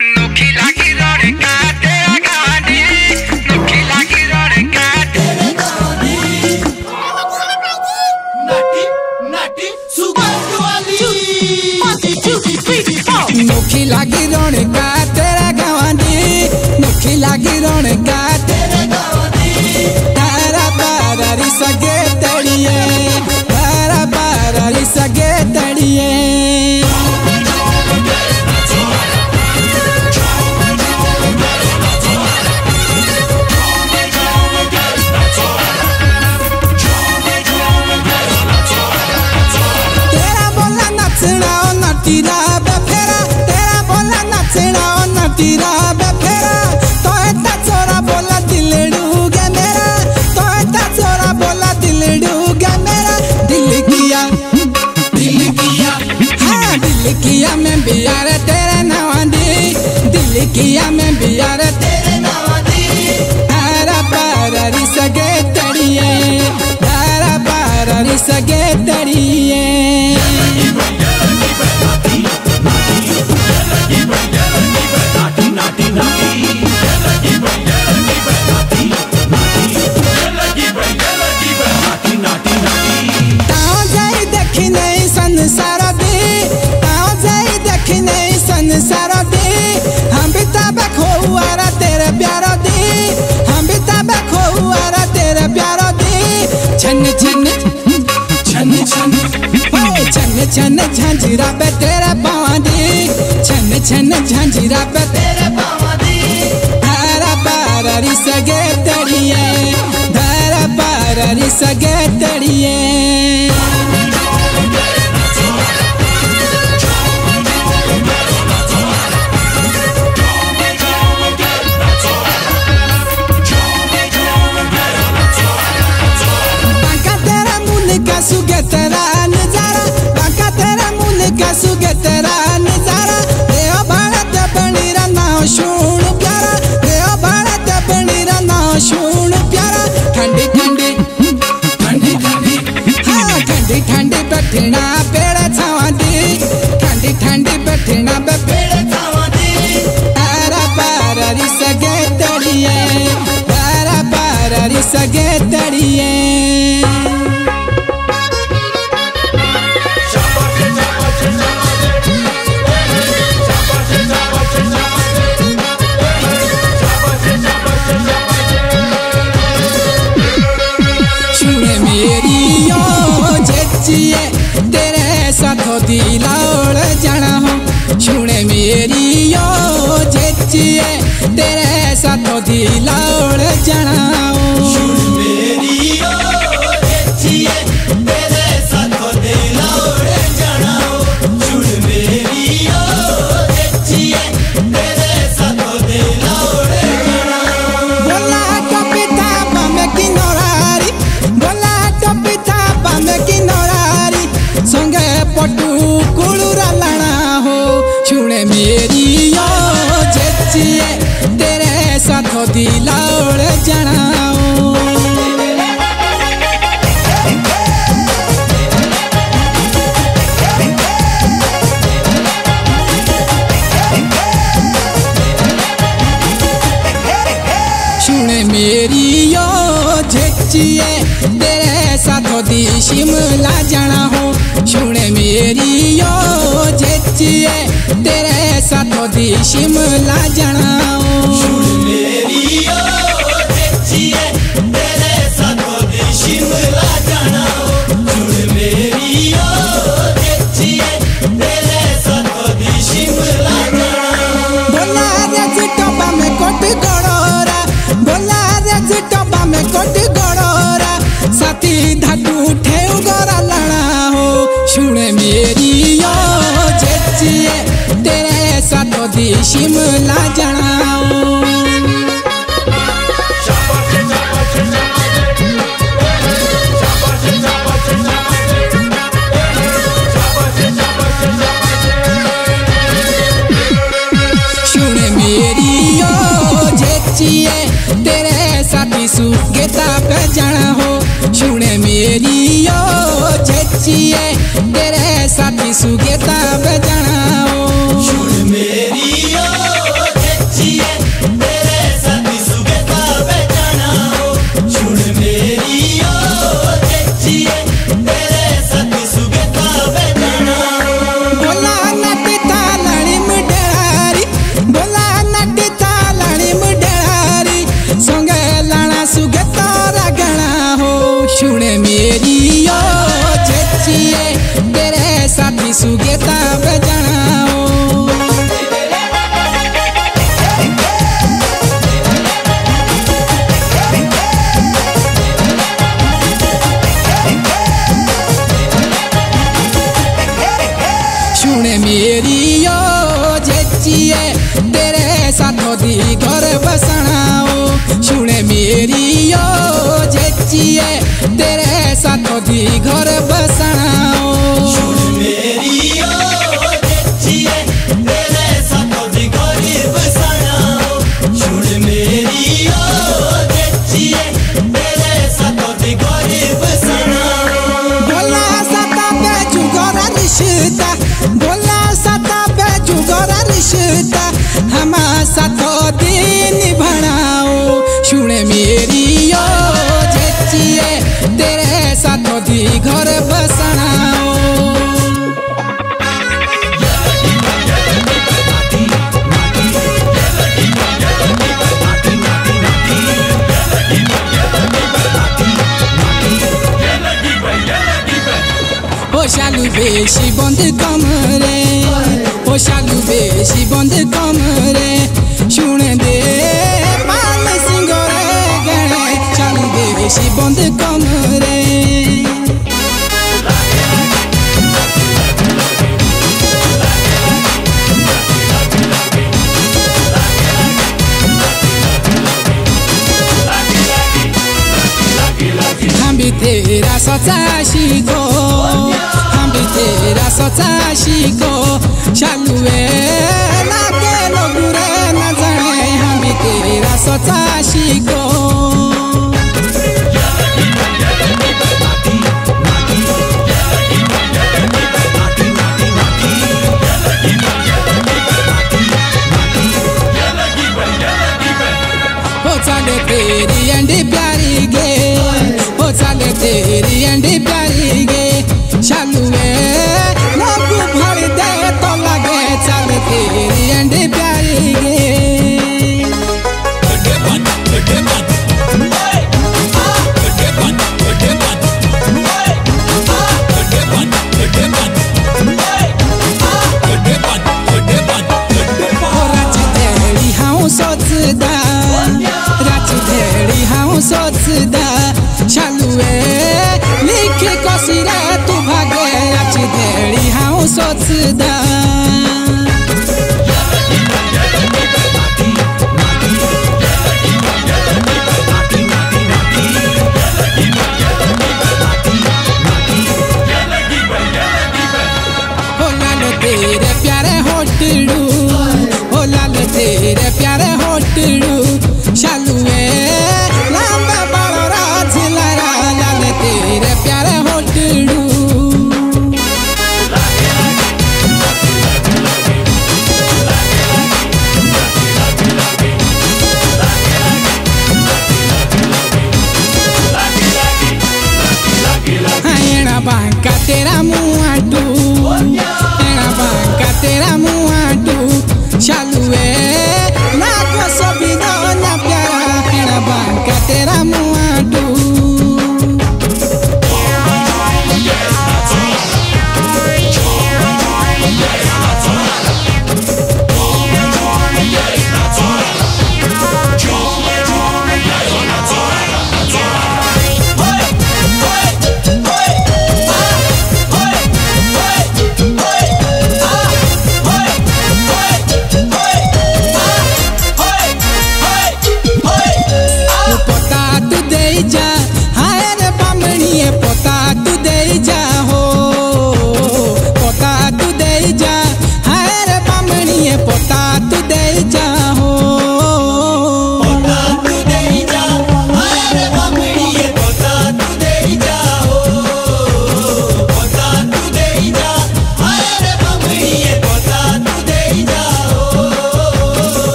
नोखी लागी रड़का तेरा गाड़ी नोखी लागी लागी रौनका तेरा गवानी तारा बारारी सगे तड़िए, तारा बारारी सगे तड़िए। किया मैं बियार तेरे नवादी दिल किया मैं बियार तेरे नावादी तारा पारी सगे तड़िए। तारा पारी सगे तड़िए। ताओ छन छन पे तेरा पाँव दे छन छन झंझिरा पे तेरे बावादी धारा पारा सगे तड़िए धारा पारा सगे दिलाड़ जाना हो। सुने मेरी यो जेचिए तेरे साथ दिलाड़ जाना तेरे साथ दिलाड़ जाना हो सुन मेरी यो झेचिए तेरे साथ दी शिमला जाना हो सुन मेरी यो झेचिए तेरे साथ दी शिमला जाना हो दी शिमला जाना हो सुन मेरी यो जेचिए तेरे साथी सुगेता पे जाना हो सुन मेरी यो जेचिए तेरे साथी सुगेता पे जाना हो বেশি বন্ধ কমরে রে। ও শালু বেশি বন্ধ কমরে শুনে দে, পাল সিংহ রে। শালু বেশি era soța și co șalue la te logure na zane hambite era soța și co Hoțale teri and de plari ge Hoțale teri and ah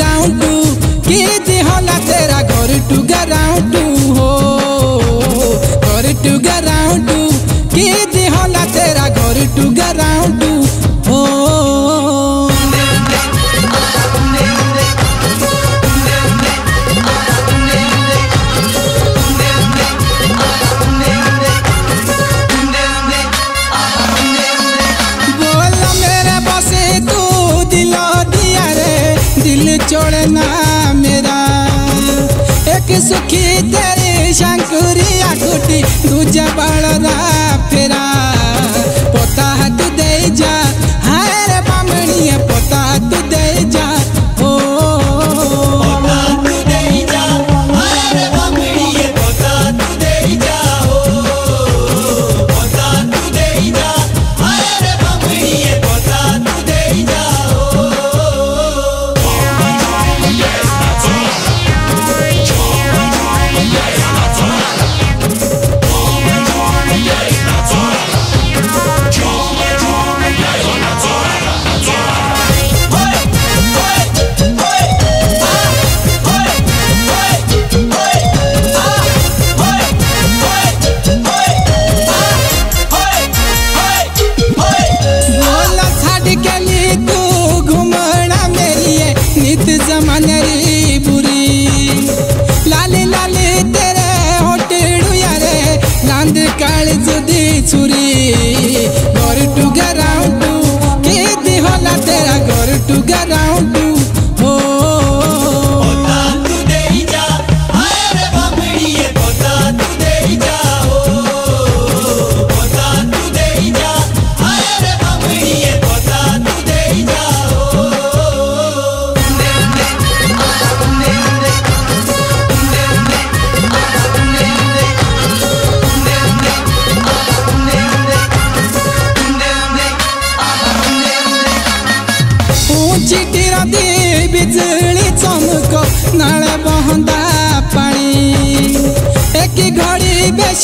round के जे होला तेरा घर टू गराउंड हो ना मेरा। एक सुखी तेरी शंकुरिया कुटी दूजा बड़ा फेरा। पोता हाथ दे जा। বেশ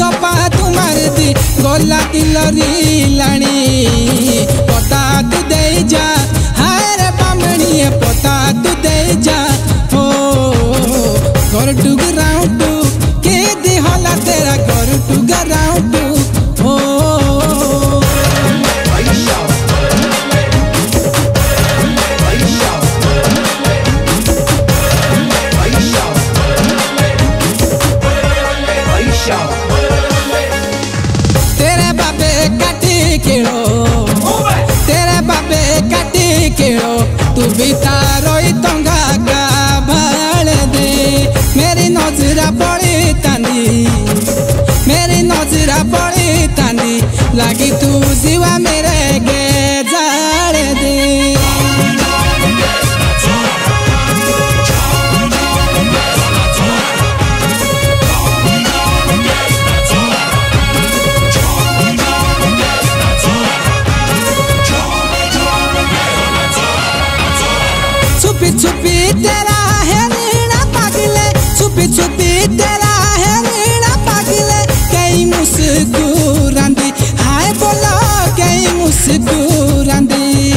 গপা তোমার দি, গলা দিলরিলাণী পতা তু দে যা, হার বামণিয়ে পতা তু দে যা। ও, ঘর ডুগুর कई मुस्कुरांदी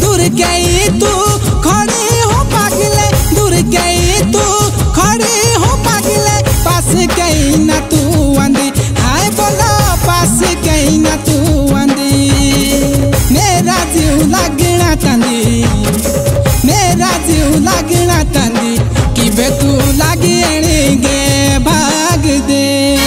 दूर गई तू, खड़ी हो पागले। दूर गई तू, खड़ी हो पागले। पास गई ना तू आंदी हाय बोलो, पास गई ना तू आंदी मेरा जीव लगना तांदी। मेरा जीव लगना तांदी। कि बे तू लागी भाग दे।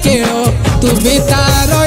काटी केड़ो तू भी तारो